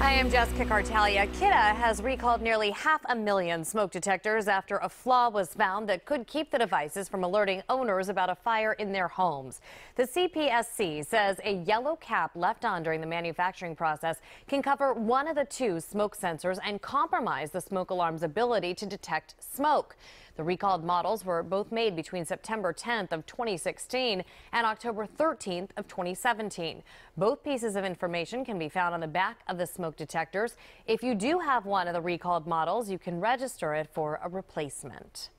Hi, I'm Jessica Kartalija. Kidde has recalled nearly half a million smoke detectors after a flaw was found that could keep the devices from alerting owners about a fire in their homes. The CPSC says a yellow cap left on during the manufacturing process can cover one of the two smoke sensors and compromise the smoke alarm's ability to detect smoke. The recalled models were both made between September 10th of 2016 and October 13th of 2017. Both pieces of information can be found on the back of the smoke detectors. If you do have one of the recalled models, you can register it for a replacement.